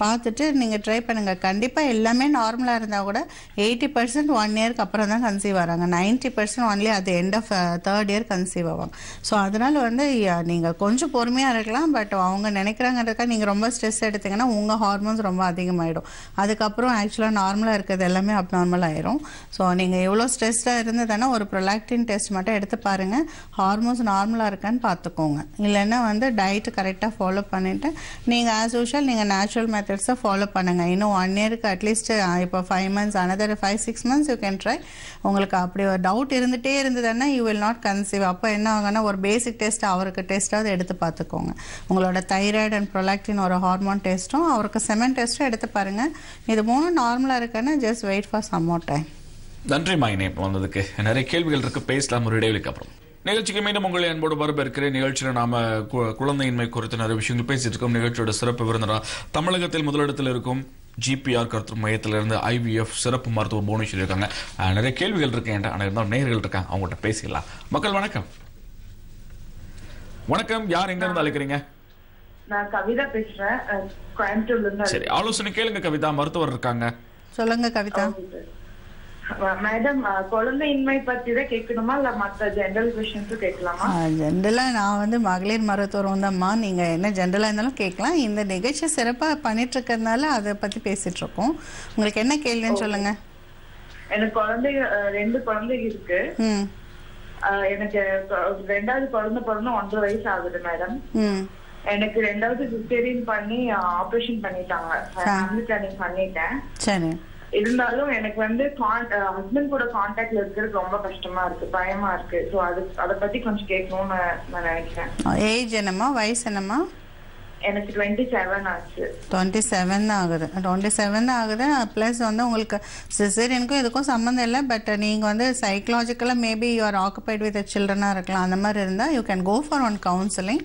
B: பார்த்துட்டு நீங்கள் ட்ரை பண்ணுங்கள் கண்டிப்பாக எல்லாமே நார்மலாக இருந்தால் கூட எயிட்டி பர்சன்ட் ஒன் இயர்க்கு அப்புறம் தான் கன்சீவ் ஆகிறாங்க நைன்ட்டி பர்சன்ட் ஒன்லி அது end of third year conceive ஆவாங்க. ஸோ அதனால் வந்து நீங்கள் கொஞ்சம் பொறுமையாக இருக்கலாம். பட் அவங்க நினைக்கிறாங்கிறதுக்காக நீங்கள் ரொம்ப ஸ்ட்ரெஸ் எடுத்தீங்கன்னா உங்கள் ஹார்மோன்ஸ் ரொம்ப அதிகமாகிடும் அதுக்கப்புறம் ஆக்சுவலாக நார்மலாக இருக்கிறது எல்லாமே அப்நார்மல் ஆயிரும். ஸோ நீங்கள் எவ்வளோ ஸ்ட்ரெஸ்டாக இருந்ததுன்னா ஒரு ப்ரொலாக்டின் டெஸ்ட் மட்டும் எடுத்து பாருங்கள் ஹார்மோன்ஸ் நார்மலாக இருக்கான்னு பார்த்துக்கோங்க இல்லைன்னா வந்து டயட்டு கரெக்டாக ஃபாலோ பண்ணிவிட்டு நீங்கள் ஆஸ் யூஷுவல் நீங்கள் நேச்சுரல் மெத்தட்ஸை ஃபாலோ பண்ணுங்கள் இன்னும் ஒன் இயருக்கு அட்லீஸ்ட் இப்போ five months another five six months you can try உங்களுக்கு அப்படி ஒரு டவுட் இருந்துகிட்டே இருந்ததுன்னா யூ வில் நாட் கன்சீவ் அப்போ என்ன ஆகும்னா ஒரு பேசிக் டெஸ்ட் அவருக்கு டெஸ்ட்டாவது எடுத்து பார்த்துக்கோங்க உங்களோட தைராய்டு அண்ட் ப்ரொலாக்டின் ஒரு ஹார்மோன் டெஸ்ட்டும் அவருக்கு செமன் டெஸ்ட்டும் எடுத்து பாருங்கள் இது மூணும் நார்மலாக இருக்குன்னா just wait for some more time
A: நன்றி மாயினே இப்போ வந்ததுக்கு. நிறைய கேள்விகள் இருக்கு பேசலாம் ஒரு இடைவெளிக்கு அப்புறம். நிகழ்ச்சிக்கு மீண்டும் உங்களை அன்போடு வரவேற்கிறேன். நிகழ்ச்சியில் நாம கு- குழந்தையின்மை குறித்து நிறைய விஷயங்கள் பேசிட்டு இருக்கோம் நிகழ்ச்சியோட சிறப்பு விருந்தினரா தமிழகத்தில் முதலிடத்தில் இருக்கும் ஜிபிஆர் கருத்து மையத்திலிருந்து ஐவிஎஃப் சிறப்பு மருத்துவர் புவனேஸ்வரி இருக்காங்க. நிறைய கேள்விகள் இருக்கு என்கிட்ட. ஆனால் இருந்தாலும் நேயர்கள் இருக்காங்க. அவங்கள்ட்ட பேசிடலாம். மக்கள் வணக்கம். வணக்கம். யார் எங்க இருந்து அழைக்கிறீங்க?
E: நான் கவிதா பேசுறேன். அஹ், கோயம்புத்தூர்ல இருந்து
A: சரி ஆலோசனை கேளுங்க கவிதா. மருத்துவர் இருக்காங்க.
B: சொல்லுங்க கவிதா.
E: மேடம் குழந்தையின்மை பத்தி தான் கேட்கணுமா? இல்ல மத்த ஜெனரல் கொஸ்டின்ஸும் கேட்கலாமா?
B: ஜென்ரலாக நான் வந்து மகளிர் மருத்துவர் தான்மா நீங்கள் என்ன ஜென்ரலாக இருந்தாலும் கேட்கலாம். இந்த நிகழ்ச்சி சிறப்பாக பண்ணிட்டு இருக்கிறதுனால அதை பற்றி பேசிட்டு இருக்கோம் உங்களுக்கு என்ன கேள்வின்னு சொல்லுங்க.
E: எனக்கு குழந்தை ரெண்டு குழந்தைங்க இருக்கு. எனக்கு ரெண்டாவது குழந்தை பிறந்து ஒன்றரை வயசு ஆகுது மேடம் எனக்கு ரெண்டாவது சிசேரியன் பண்ணி ஆபரேஷன் பண்ணிட்டாங்க. ஃபேமிலி பிளானிங் பண்ணிட்டேன்.
B: சரி.
E: இருந்தாலும் எனக்கு வந்து ஹஸ்பண்ட் கூட கான்டாக்ட்ல இருக்கிறது ரொம்ப கஷ்டமா இருக்கு பயமா இருக்கு. சோ அது அத பத்தி கொஞ்சம் கேட்கணும்னு நான் நினைக்கிறேன்.
B: ஏஜ் என்னம்மா? வயசு என்னம்மா?
E: எனக்கு டுவெண்ட்டி செவன் ஆச்சு.
B: டுவெண்ட்டி செவன் ஆகுது. டுவெண்ட்டி செவன் ஆகுது. ப்ளஸ் வந்து உங்களுக்கு சிசேரியனுக்கும் இதுக்கும் சம்மந்தம் இல்லை. பட் நீங்கள் வந்து சைக்கலாஜிக்கலாக maybe you are occupied with சில்ட்ரனாக இருக்கலாம். அந்த மாதிரி இருந்தால் you can go for one counselling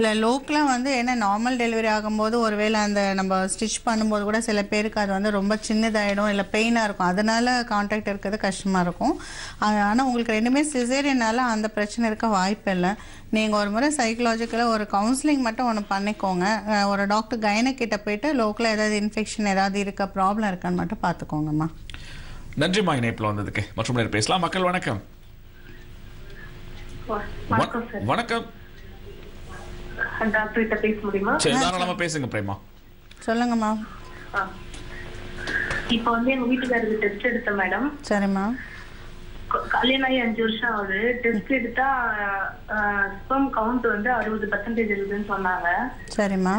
B: இல்லை லோக்கலாக வந்து என்ன நார்மல் டெலிவரி ஆகும்போது ஒருவேளை அந்த நம்ம ஸ்டிச் பண்ணும்போது கூட சில பேருக்கு அது வந்து ரொம்ப சின்னதாயிடும் இல்லை பெயினாக இருக்கும். அதனால கான்டாக்ட் இருக்கிறது கஷ்டமாக இருக்கும். ஆனால் உங்களுக்கு ரெண்டுமே சிசேரியனால அந்த பிரச்சனை இருக்க வாய்ப்பு இல்லை. நீங்கள் ஒரு முறை சைக்கலாஜிக்கலாக ஒரு கவுன்சிலிங் மட்டும் ஒன்று பண்ணிக்கோங்க. ஒரு டாக்டர் கைனக் கிட்ட போயிட்டு லோக்கலாக ஏதாவது இன்ஃபெக்ஷன் ஏதாவது இருக்கா ப்ராப்ளம் இருக்கான்னு மட்டும் பார்த்துக்கோங்கம்மா
A: நன்றிமா இணைப்பில் வந்ததுக்கு. மற்றும் பேசலாம். மக்கள் வணக்கம்.
C: வணக்கம். டாக்டர் பேச முடியுமா?
A: சரி தாராளமா பேசுங்க பிரேமா.
B: சொல்லுங்கம்மா
C: ஆ. இப்ப வந்து எங்க வீட்டுக்காரருக்கு டெஸ்ட் எடுத்தேன் மேடம்
B: சரிம்மா
C: கல்யாணம் ஆகி அஞ்சு வருஷம் ஆகுது. டெஸ்ட் எடுத்தா ஸ்பம் கவுண்ட் வந்து அறுபது பர்சன்டேஜ் இருக்குதுன்னு சொன்னாங்க.
B: சரிம்மா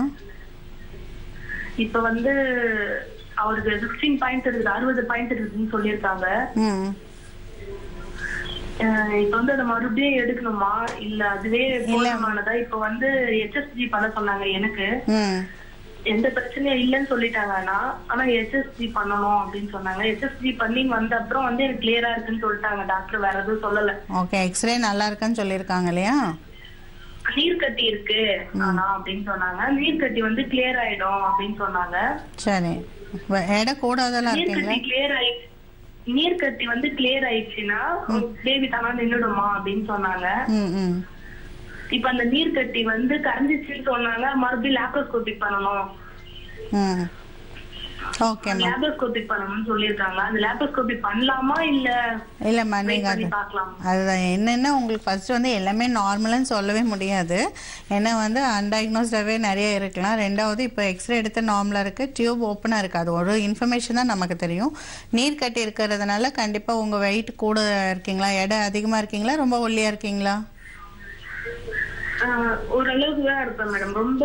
C: இப்ப வந்து அவருக்கு சிக்ஸ்டீன் பாயிண்ட் இருக்குது அறுபது பாயிண்ட் இருக்குதுன்னு சொல்லியிருக்காங்க. இப்ப வந்து அதை மறுபடியும் எடுக்கணுமா? இல்ல அதுவே போதுமானதா இப்ப வந்து ஹெச்எஸ்ஜி பண்ண சொன்னாங்க எனக்கு. எந்த பிரச்சனையும் இல்லைன்னு சொல்லிட்டாங்க ஆனா ஆனா ஹெச்எஸ்ஜி பண்ணணும் அப்படின்னு சொன்னாங்க. ஹெச்எஸ்ஜி பண்ணி வந்த அப்புறம் வந்து எனக்கு கிளியரா இருக்குன்னு சொல்லிட்டாங்க. டாக்டர் வேற எதுவும் சொல்லல.
B: ஓகே எக்ஸ்ரே நல்லா இருக்குன்னு சொல்லியிருக்காங்க இல்லையா?
C: நீர் கட்டி இருக்கு ஆனா அப்படின்னு சொன்னாங்க. நீர் கட்டி வந்து கிளியர் ஆயிடும் அப்படின்னு சொன்னாங்க.
B: சரி. எடை கூடாதெல்லாம்
C: கட்டி கிளியர் ஆயி நீர் கட்டி வந்து கிளியர் ஆயிடுச்சுன்னா பேபி தானா நின்னுடுமா? அப்படின்னு சொன்னாங்க. இப்ப அந்த நீர் கட்டி வந்து கரைஞ்சிச்சுன்னு சொன்னாங்க. மறுபடியும் லேப்ரோஸ்கோபிக் பண்ணணும். லேப்ரோஸ்கோபிக் பண்ணணும்னு அந்த பண்ணலாமா இல்ல
B: இல்லைம்மா
C: பார்க்கலாம்?
B: அதுதான். என்னென்ன உங்களுக்கு ஃபர்ஸ்ட் வந்து எல்லாமே நார்மல்னு சொல்லவே முடியாது. ஏன்னா வந்து அன்டயக்னோஸ்டாகவே நிறைய இருக்கலாம். ரெண்டாவது இப்போ எக்ஸ்ரே எடுத்து நார்மலாக இருக்குது டியூப் ஓப்பனாக இருக்குது அது ஒரு இன்ஃபர்மேஷன் தான் நமக்கு தெரியும். நீர் கட்டி இருக்கிறதுனால கண்டிப்பாக உங்கள் வெயிட் கூட இருக்கீங்களா? எடை அதிகமாக இருக்கீங்களா? ரொம்ப ஒல்லியாக இருக்கீங்களா?
C: ஓரளவுக்கு இருப்பேன் மேடம் ரொம்ப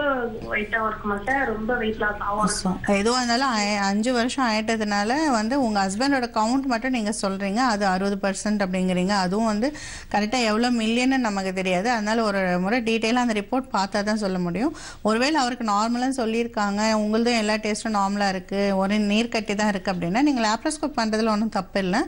C: வெயிட்டாவும் இருக்க மாட்டேன். ரொம்ப வெயிட் லாஸ் ஆகும்
B: எதுவாக இருந்தாலும் அஞ்சு வருஷம் ஆயிட்டதுனால வந்து உங்கள் ஹஸ்பண்டோட கவுண்ட் மட்டும் நீங்கள் சொல்கிறீங்க அது அறுபது பர்சன்ட் அப்படிங்கிறீங்க. அதுவும் வந்து கரெக்டாக எவ்வளோ மில்லியன்னு நமக்கு தெரியாது. அதனால ஒரு முறை டீட்டெயிலாக அந்த ரிப்போர்ட் பார்த்தா தான் சொல்ல முடியும். ஒருவேளை அவருக்கு நார்மலாக சொல்லியிருக்காங்க. உங்களதும் எல்லா டேஸ்ட்டும் நார்மலாக இருக்குது ஒரு நீர்க்கட்டி தான் இருக்குது அப்படின்னா நீங்கள் லேப்ரோஸ்கோப் பண்ணுறதுல ஒன்றும் தப்பு இல்லை.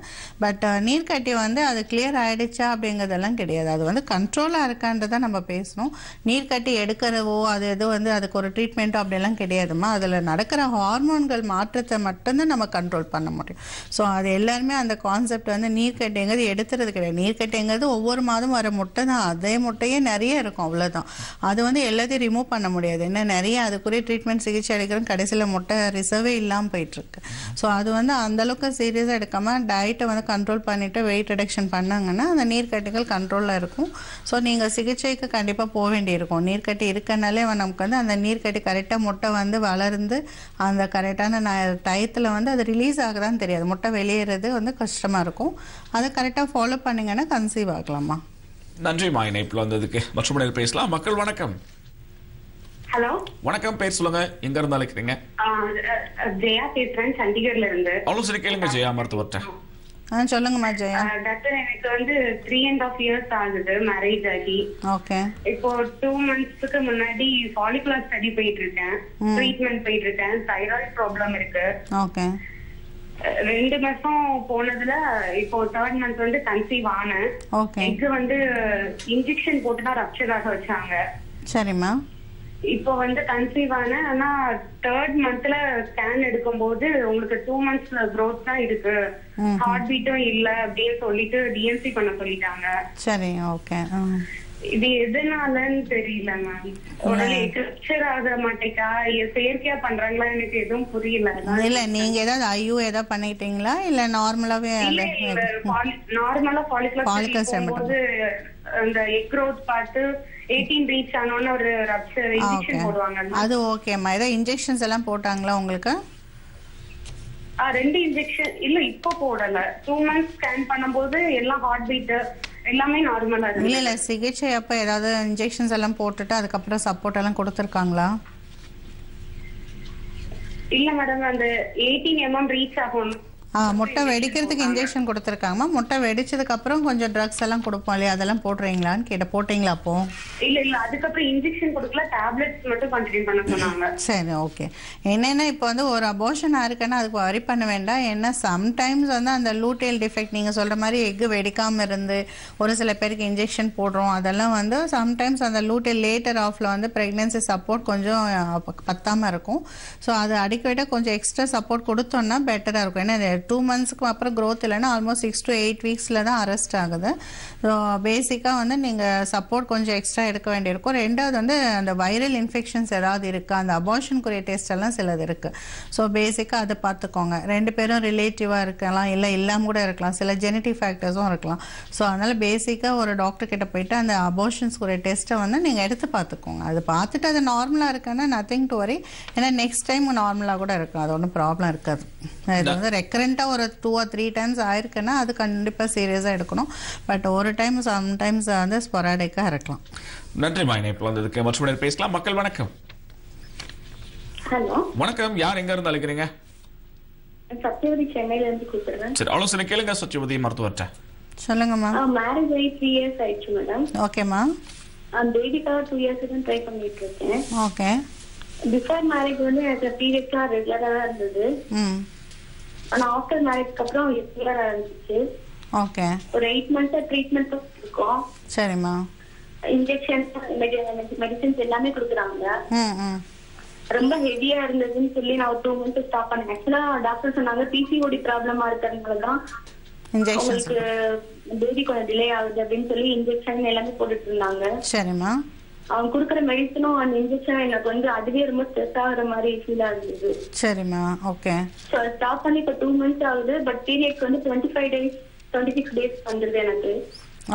B: பட் நீர்க்கட்டி வந்து அது கிளியர் ஆயிடுச்சா அப்படிங்கிறதெல்லாம் கிடையாது. அது வந்து கண்ட்ரோலாக இருக்கான்றதை நம்ம பேசணும். நீர்க்கட்டி எடுக்கிறவோ அது எதுவும் வந்து அதுக்கு ஒரு ட்ரீட்மெண்ட்டோ அப்படிலாம் கிடையாதுமா அதில் நடக்கிற ஹார்மோன்கள் மாற்றத்தை மட்டும்தான் நம்ம கண்ட்ரோல் பண்ண முடியும். ஸோ அது எல்லாருமே அந்த கான்செப்ட் வந்து நீர்க்கட்டிங்கிறது எடுத்துறது கிடையாது. நீர்க்கட்டிங்கிறது ஒவ்வொரு மாதம் வர முட்டை தான். அதே முட்டையே நிறைய இருக்கும் அவ்வளோதான் அது வந்து எல்லாத்தையும் ரிமூவ் பண்ண முடியாது. என்ன நிறைய அதுக்குரிய ட்ரீட்மெண்ட் சிகிச்சை எடுக்கிறோம் கடைசியில் முட்டை ரிசர்வே இல்லாமல் போயிட்டுருக்கு. ஸோ அது வந்து அந்தளவுக்கு சீரியஸாக எடுக்காமல் டயட்டை வந்து கண்ட்ரோல் பண்ணிவிட்டு வெயிட் ரிடக்ஷன் பண்ணாங்கன்னா அந்த நீர்க்கட்டிகள் கண்ட்ரோலில் இருக்கும். ஸோ நீங்கள் சிகிச்சைக்கு கண்டிப்பாக போக வேண்டியிருக்கும் நீர்க்கட்டி இருக்கனாலே நமக்கு வந்து அந்த நீர்க்கட்டி கரெக்டாக முட்டை வந்து வளர்ந்து அந்த கரெக்டான டயத்தில் வந்து அது ரிலீஸ் ஆகுதான்னு தெரியாது. முட்டை வெளியேறது வந்து கஷ்டமாக இருக்கும். அதை கரெக்டாக ஃபாலோ பண்ணிங்கன்னா கன்சீவ் ஆகலாமா?
A: நன்றிம்மா இணைப்பில் வந்ததுக்கு. மற்றும் பேசலாம். மக்கள் வணக்கம்.
C: ஹலோ.
A: வணக்கம். பேர் சொல்லுங்க. எங்க இருந்து அழைக்கிறீங்க
C: ஜெயா பேசுறேன். சண்டிகர்ல இருந்து.
A: ஆலோசனை கேளுங்க. ஜெயா மருத்துவர்கிட்ட
B: ஆ சொல்லுங்கம்மா ஜெயா.
C: டாக்டர் எனக்கு வந்து த்ரீ அண்ட் ஆஃப் இயர்ஸ் ஆகுது மேரேஜ் ஆகி.
B: ஓகே.
C: இப்போ டூ மந்த்ஸ்க்கு முன்னாடி ஃபாலிகுலர் ஸ்டடி போயிட்டு இருக்கேன் ட்ரீட்மெண்ட் போயிட்டு இருக்கேன் தைராய்டு ப்ராப்ளம் இருக்கு.
B: ஓகே.
C: ரெண்டு மாசம் போனதுல இப்போ தேர்ட் மந்த் வந்து கன்சீவ் ஆனேன். எக் வந்து இன்ஜெக்ஷன் போட்டு தான் ரப்சர் ஆக வச்சாங்க.
B: சரிம்மா
C: இப்போ வந்து கன்சீவ் ஆனேன் ஆனா தேர்ட் மந்த்ல ஸ்கேன் எடுக்கும்போது உங்களுக்கு டூ மந்த்ஸ்ல growth தான் இருக்கு. ஹார்ட் பீட்டும் இல்ல அப்படின்னு சொல்லிட்டு டிஎன்சி பண்ண சொல்லிட்டாங்க.
B: சரி ஓகே
C: இது எதனாலன்னு தெரியல மேம் உடனே எக்ஸ்ட்ரா ஆக மாட்டேக்கா? செயற்கையா பண்றாங்களா? எனக்கு எதுவும் புரியல.
B: இல்ல நீங்க ஏதாவது ஐயோ ஏதாவது பண்ணிட்டீங்களா? இல்ல நார்மலாவே
C: நார்மலா
B: stem
C: போகும்போது அந்த எக் growth பார்த்து 18 ரீச் ஆனோன்னு ஒரு இன்ஜெக்ஷன் போடுவாங்க
B: அது ஓகேம்மா ஏதாவது இன்ஜெக்ஷன்ஸ் எல்லாம் போட்டாங்களா உங்களுக்கு?
C: ரெண்டு இன்ஜெக்ஷன் இல்ல இப்ப போடல. டூ மந்த்ஸ் ஸ்கேன் பண்ணும்போது எல்லாம் ஹார்ட் பீட் எல்லாமே நார்மலா
B: இல்ல
C: இருக்கு.
B: இல்ல சிகிச்சை அப்ப ஏதாவது இன்ஜெக்ஷன்ஸ் எல்லாம் போட்டுட்டு அதுக்கப்புறம் சப்போர்ட் எல்லாம் கொடுத்துருக்காங்களா?
C: இல்ல மேடம் அந்த 18 எம்எம் ரீச் ஆகும்.
B: ஆ முட்டை வெடிக்கிறதுக்கு இன்ஜெக்ஷன் கொடுத்துருக்காங்கம்மா முட்டை வெடிச்சதுக்கு அப்புறம் கொஞ்சம் ட்ரக்ஸ் எல்லாம் கொடுப்போம் இல்லையா? அதெல்லாம் போடுறீங்களான்னு கேட்ட போட்டீங்களா அப்போ?
C: இல்ல இல்ல. அதுக்கப்புறம் இன்ஜெக்ஷன் கொடுக்கல. டேப்லெட்ஸ் மட்டும் கண்டினியூ பண்ண சொன்னாங்க.
B: சரி ஓகே என்னென்னா இப்போ வந்து ஒரு அபோஷன் இருக்குன்னா அதுக்கு வரி பண்ண வேண்டாம். ஏன்னா சம்டைம்ஸ் வந்து அந்த லூட்டேல் டிஃபெக்ட் நீங்கள் சொல்கிற மாதிரி எக்கு வெடிக்காமல் இருந்து ஒரு சில பேருக்கு இன்ஜெக்ஷன் போடுறோம். அதெல்லாம் வந்து சம்டைம்ஸ் அந்த லூட்டேல் லேட்டர் ஆஃபில் வந்து ப்ரெக்னென்சி சப்போர்ட் கொஞ்சம் பத்தாமல் இருக்கும். ஸோ அது அடிக்கடி கொஞ்சம் எக்ஸ்ட்ரா சப்போர்ட் கொடுத்தோம்னா பெட்டராக இருக்கும். ஏன்னா டூ மந்த்ஸ்க்கு அப்புறம் growth இல்லைன்னா ஆல்மோஸ்ட் சிக்ஸ் to எயிட் வீக்ஸில் தான் அரெஸ்ட் ஆகுது. ஸோ பேசிக்காக வந்து நீங்கள் சப்போர்ட் கொஞ்சம் எக்ஸ்ட்ரா எடுக்க வேண்டியிருக்கும். ரெண்டாவது வந்து அந்த வைரல் இன்ஃபெக்ஷன்ஸ் ஏதாவது இருக்குது அந்த அபார்ஷனுக்குரிய டெஸ்ட் எல்லாம் சிலது இருக்குது ஸோ பேசிக்காக அதை பார்த்துக்கோங்க. ரெண்டு பேரும் ரிலேட்டிவாக இருக்கலாம். இல்லை இல்லாமல் கூட இருக்கலாம். சில ஜெனட்டிக் ஃபேக்டர்ஸும் இருக்கலாம். ஸோ அதனால் பேசிக்காக ஒரு டாக்டர் கிட்ட போயிட்டு அந்த அபார்ஷன்ஸ்க்குரிய டெஸ்ட்டை வந்து நீங்கள் எடுத்து பார்த்துக்கோங்க. அது பார்த்துட்டு அது நார்மலாக இருக்குன்னா நத்திங் டு வரி ஏன்னா நெக்ஸ்ட் டைம் நார்மலாக கூட இருக்கும். அது ஒன்றும் ப்ராப்ளம் இருக்காது. இது வந்து ரெக்கரண்ட்டாக ஒரு டூ ஆர் த்ரீ டைம்ஸ் ஆயிருக்குன்னா அது கண்டிப்பாக சீரியஸாக எடுக்கணும். பட் ஒரு டைம் சம்டைம்ஸ் வந்து ஸ்பொராடிக்காக இருக்கலாம்.
A: நன்றிம்மா இணைப்பில் வந்ததுக்கு. மற்றும் பேசலாம். மக்கள் வணக்கம்.
D: ஹலோ.
A: வணக்கம். யார் எங்க இருந்து அழைக்கிறீங்க?
D: சத்யவதி சென்னையில இருந்து கூப்பிடுறேன்.
A: சரி ஆலோசனை கேளுங்க. சச்சிவதி மருத்துவர்கிட்ட.
B: சொல்லுங்கம்மா
D: மேரேஜ் ஆகி த்ரீ இயர்ஸ் ஆயிடுச்சு மேடம்
B: ஓகேம்மா
D: பேபிக்காக டூ இயர்ஸ் ட்ரை பண்ணிட்டு இருக்கேன்.
B: ஓகே
D: பிஃபோர் மேரேஜ் வந்து எனக்கு பீரியட்ஸ்லாம் ரெகுலரா இருந்தது.
B: ம்.
D: ஆனா ஆஃப்டர் மேரேஜ்க்கு அப்புறம் ரெகுலரா இருந்துச்சு.
B: ஓகே
D: ஒரு எயிட் மந்த்ஸ் ட்ரீட்மெண்ட் இருக்கோம்
B: சரிம்மா.
D: இன்ஜெக்ஷன் மெடிசன்ஸ் எல்லாமே கொடுக்குறாங்க. ரொம்ப ஹெவியா இருந்ததுன்னு சொல்லி நான் ஒரு டூ மந்த்ஸ் ஸ்டாப் பண்ணேன். ஆக்சுவலா டாக்டர் சொன்னாங்க பிசிஓடி ப்ராப்ளமா இருக்கிறதுனால தான் உங்களுக்கு பேபி கொஞ்சம் டிலே ஆகுது அப்படின்னு சொல்லி இன்ஜெக்ஷன் எல்லாமே போட்டுட்டு இருந்தாங்க.
B: சரிம்மா.
D: அவங்க கொடுக்குற மெடிசனும் அந்த இன்ஜெக்ஷன் எனக்கு வந்து அதுவே ரொம்ப ஸ்ட்ரெஸ் ஆகுற மாதிரி ஃபீல் ஆகுது
B: சரிம்மா ஓகே
D: ஸோ ஸ்டாப் பண்ணி இப்போ டூ மந்த்ஸ் ஆகுது. பட் பீரியட்ஸ் வந்து twenty five days twenty six days வந்துருது எனக்கு.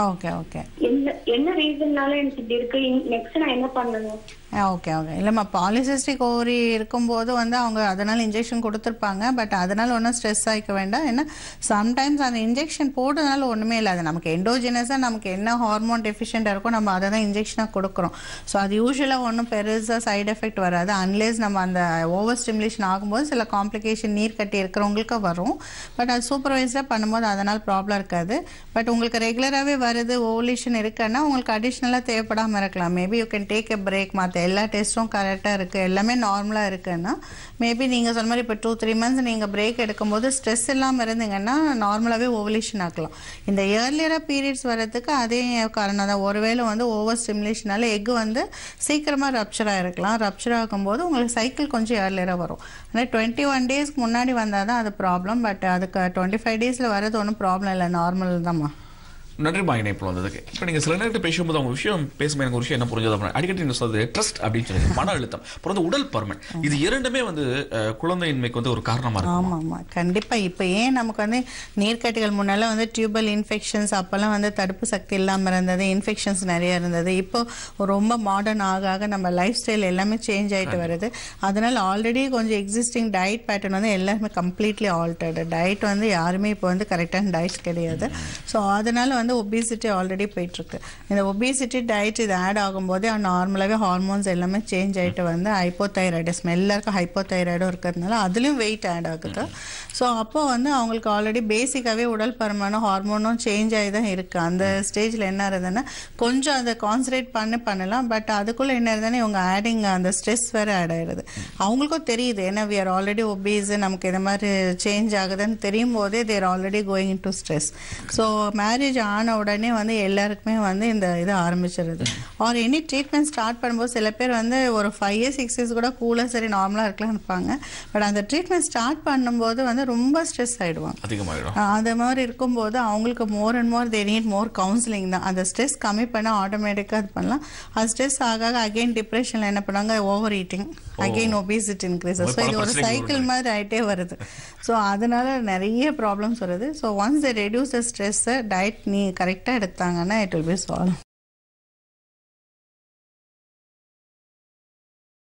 B: ஓகே ஓகே
D: என்ன என்ன ரீசன்னால எனக்கு இப்படி இருக்கு? நெக்ஸ்ட் நான் என்ன பண்ணணும்?
B: Okay okay. இல்லைம்மா பாலிசிஸ்டிக் ஓவரி இருக்கும்போது வந்து அவங்க அதனால் இன்ஜெக்ஷன் கொடுத்துருப்பாங்க. பட் அதனால் ஒன்றும் ஸ்ட்ரெஸ் ஆகிக்க வேண்டாம். ஏன்னா சம்டைம்ஸ் அந்த இன்ஜெக்ஷன் போட்டதுனால ஒன்றுமே இல்லை. அது நமக்கு எண்டோஜினஸாக நமக்கு என்ன ஹார்மோன் டெஃபிஷியண்டாக இருக்கோ நம்ம அதை தான் இன்ஜெக்ஷனாக கொடுக்குறோம். ஸோ அது யூஸ்வலாக ஒன்றும் பெருசாக சைடு எஃபெக்ட் வராது. அன்லேஸ் நம்ம அந்த ஓவர் ஸ்டிமுலேஷன் ஆகும்போது சில காம்ப்ளிகேஷன் நீர் கட்டி இருக்கிறவங்களுக்கு வரும். பட் அது சூப்பர்வைஸாக பண்ணும்போது அதனால் ப்ராப்ளம் இருக்காது. பட் உங்களுக்கு ரெகுலராகவே வருது ஓவலேஷன் இருக்குன்னா உங்களுக்கு அடிஷ்னலாக தேவைப்படாமல் இருக்கலாம். Maybe you can take a break மாற்ற எல்லா டெஸ்ட்டும் கரெக்டாக இருக்குது எல்லாமே நார்மலாக இருக்குன்னா மேபி நீங்கள் சொன்ன மாதிரி இப்போ டூ த்ரீ மந்த்ஸ் நீங்கள் பிரேக் எடுக்கும்போது ஸ்ட்ரெஸ் இல்லாமல் இருந்தீங்கன்னா நார்மலாகவே ஓவலேஷன் ஆக்கலாம். இந்த இயர்லியராக பீரியட்ஸ் வர்றதுக்கு அதே காரணம் தான். ஒருவேளை வந்து ஓவர் ஸ்டிமுலேஷனால எக் வந்து சீக்கிரமாக ரப்ச்சர் ஆகிருக்கலாம் ரப்ச்சர் ஆகும்போது உங்களுக்கு சைக்கிள் கொஞ்சம் இயர்லியராக வரும். ஆனால் டுவெண்ட்டி ஒன் டேஸ்க்கு முன்னாடி வந்தால் தான் அது ப்ராப்ளம் பட் அதுக்கு டுவெண்ட்டி ஃபைவ் டேஸில் வரது ஒன்றும் ப்ராப்ளம் இல்லை. நார்மல் தான்மா
A: நன்றிமா இணைப்பில் வந்ததுக்கு. இப்போ நீங்கள் சில நேரத்தில் பேசும்போது அவங்க விஷயம் பேசும்போது எனக்கு ஒரு விஷயம் என்ன புரிஞ்சது அப்படின்னா அடிக்கடி நீங்கள் சொல்றது ட்ரஸ்ட் அப்படின்னு சொல்லி மன அழுத்தம். அப்புறம் வந்து உடல் பருமன். இது இரண்டுமே வந்து குழந்தையின்மைக்கு வந்து ஒரு காரணமா இருக்கும்?
B: ஆமாம் ஆமாம் கண்டிப்பாக இப்போ ஏன் நமக்கு வந்து நீர்க்கட்டிகள் முன்னெல்லாம் வந்து டியூபல் இன்ஃபெக்ஷன்ஸ் அப்போல்லாம் வந்து தடுப்பு சக்தி இல்லாமல் இருந்தது இன்ஃபெக்ஷன்ஸ் நிறைய இருந்தது. இப்போ ரொம்ப மாடர்ன் ஆக ஆக நம்ம லைஃப் ஸ்டைல் எல்லாமே சேஞ்ச் ஆகிட்டு வருது. அதனால் ஆல்ரெடி கொஞ்சம் எக்ஸிஸ்டிங் டயட் பேட்டர்ன் வந்து எல்லாருமே கம்ப்ளீட்லி ஆல்டர்டு டயட் வந்து யாருமே இப்போ வந்து கரெக்டான டயட் கிடையாது. ஸோ அதனால் வந்து ஒபிசிட்டி ஆல்ரெடி போயிட்டுருக்கு. இந்த ஒபிசிட்டி டயட் இது ஆட் ஆகும்போதே நார்மலாகவே ஹார்மோன்ஸ் எல்லாமே சேஞ்ச் ஆகிட்டு வந்து ஹைப்போதைராய்டிசம் எல்லாருக்கும் ஹைப்போதைராய்டும் இருக்கிறதுனால அதுலேயும் வெயிட் ஆட் ஆகுது. ஸோ அப்போ வந்து அவங்களுக்கு ஆல்ரெடி பேசிக்காகவே உடல் பருமனும் ஹார்மோனும் சேஞ்ச் ஆகி தான் இருக்குது அந்த ஸ்டேஜில் என்ன இருந்ததுன்னா கொஞ்சம் அதை கான்சன்ட்ரேட் பண்ணி பண்ணலாம். பட் அதுக்குள்ளே என்ன இருந்ததுன்னா இவங்க ஆடிங் அந்த ஸ்ட்ரெஸ் வேறு ஆட் ஆயிடுது. அவங்களுக்கும் தெரியுது. ஏன்னா வி ஆர் ஆல்ரெடி ஒபீஸ் நமக்கு இந்த மாதிரி சேஞ்ச் ஆகுதுன்னு தெரியும் போதே they're already going to stress so marriage ஆன உடனே வந்து எல்லாருக்குமே வந்து இந்த இது ஆரம்பிச்சிருது. ஆர் எனி ட்ரீட்மெண்ட் ஸ்டார்ட் பண்ணும்போது சில பேர் வந்து ஒரு ஃபைவ் இயர்ஸ் சிக்ஸ் இயர்ஸ் கூட கூலாக சரி நார்மலாக இருக்கலாம்னு இருப்பாங்க. பட் அந்த ட்ரீட்மெண்ட் ஸ்டார்ட் பண்ணும்போது வந்து ரொம்ப ஸ்ட்ரெஸ் ஆகிடுவாங்க
A: அதிகமாகிடும்
B: அந்த மாதிரி இருக்கும்போது அவங்களுக்கு more and more they need more counselling தான். அந்த ஸ்ட்ரெஸ் கம்மி பண்ண ஆட்டோமேட்டிக்காக இது பண்ணலாம். அது ஸ்ட்ரெஸ் ஆக அகைன் டிப்ரெஷனில் என்ன பண்ணுவாங்க? Over eating again obesity increases so இது ஒரு சைக்கிள் மாதிரி ஆகிட்டே வருது. ஸோ அதனால நிறைய ப்ராப்ளம்ஸ் வருது. So once they reduce the ஸ்ட்ரெஸ்ஸை டயட் நீ கரெக்டாக எடுத்தாங்கன்னா இட் வில் பி சால்வ்